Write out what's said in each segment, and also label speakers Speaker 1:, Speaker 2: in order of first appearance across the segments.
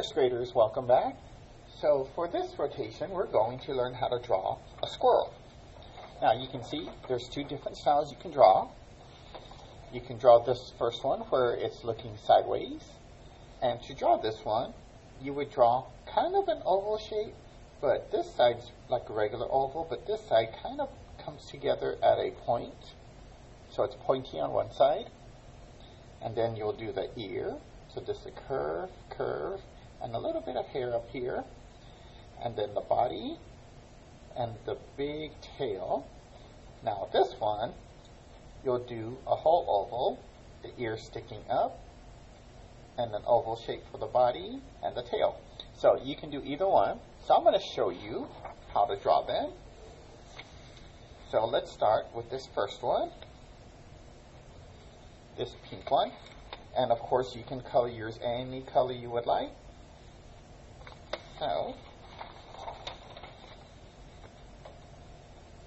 Speaker 1: first graders, welcome back. So for this rotation, we're going to learn how to draw a squirrel. Now you can see there's two different styles you can draw. You can draw this first one where it's looking sideways. And to draw this one, you would draw kind of an oval shape, but this side's like a regular oval, but this side kind of comes together at a point. So it's pointy on one side. And then you'll do the ear. So just a curve, curve, and a little bit of hair up here. And then the body and the big tail. Now this one, you'll do a whole oval, the ear sticking up, and an oval shape for the body and the tail. So you can do either one. So I'm going to show you how to draw them. So let's start with this first one, this pink one. And of course you can color yours any color you would like. So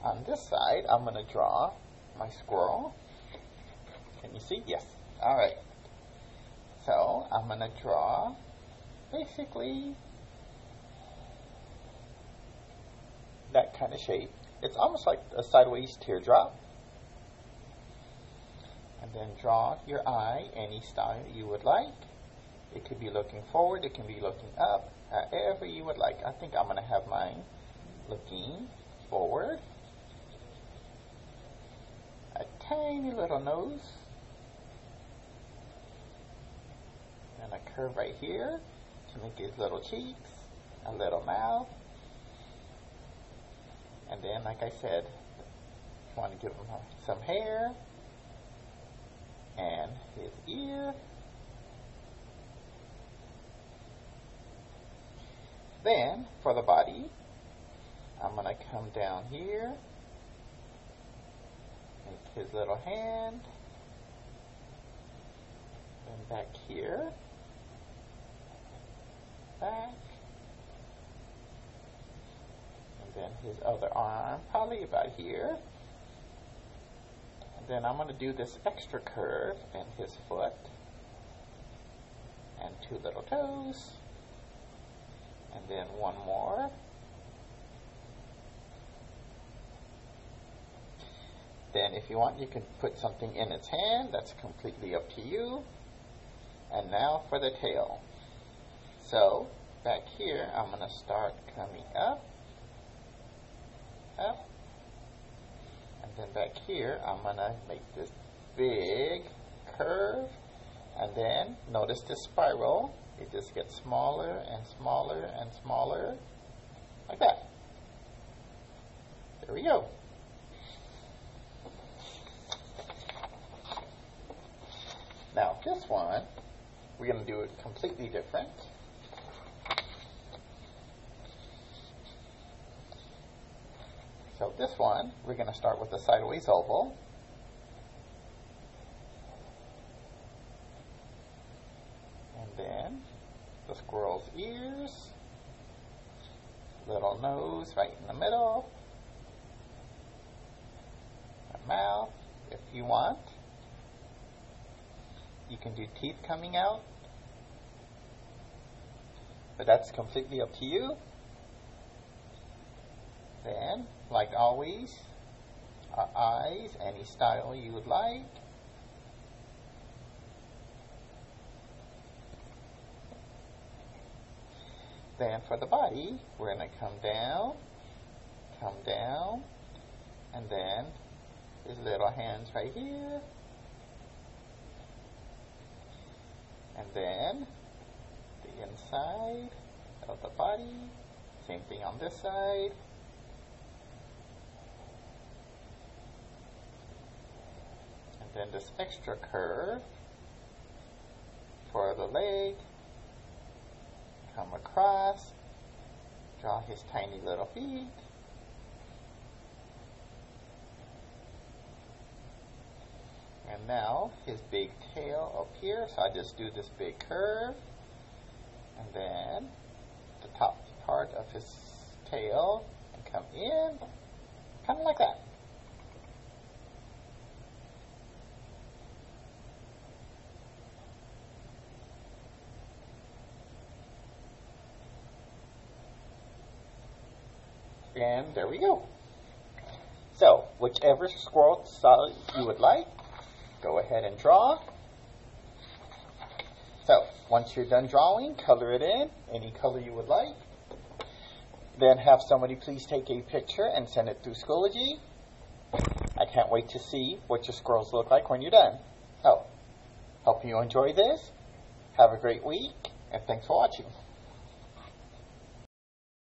Speaker 1: on this side I'm going to draw my squirrel. Can you see? Yes. All right. So I'm going to draw basically that kind of shape. It's almost like a sideways teardrop. And then draw your eye any style you would like. It could be looking forward, it can be looking up, however you would like. I think I'm going to have mine looking forward. A tiny little nose. And a curve right here to make his little cheeks, a little mouth. And then, like I said, you want to give him some hair and his ear. Then, for the body, I'm going to come down here, make his little hand, and back here, back, and then his other arm, probably about here. And then I'm going to do this extra curve in his foot, and two little toes, and then one more. Then if you want, you can put something in its hand. That's completely up to you. And now for the tail. So back here, I'm going to start coming up, up, and then back here, I'm going to make this big curve, and then notice the spiral. It just gets smaller and smaller and smaller, like that. There we go. Now this one, we're going to do it completely different. So this one, we're going to start with a sideways oval. Then the squirrel's ears, little nose right in the middle, a mouth if you want. You can do teeth coming out, but that's completely up to you. Then, like always, our eyes, any style you would like. Then for the body, we're going to come down, come down, and then his little hands right here. And then the inside of the body, same thing on this side. And then this extra curve for the leg, come across, draw his tiny little feet. And now his big tail up here, so I just do this big curve, and then the top part of his tail and come in, kind of like that. And there we go. So, whichever squirrel style you would like, go ahead and draw. So, once you're done drawing, color it in, any color you would like. Then have somebody please take a picture and send it through Schoology. I can't wait to see what your squirrels look like when you're done. So, hope you enjoy this. Have a great week, and thanks for watching.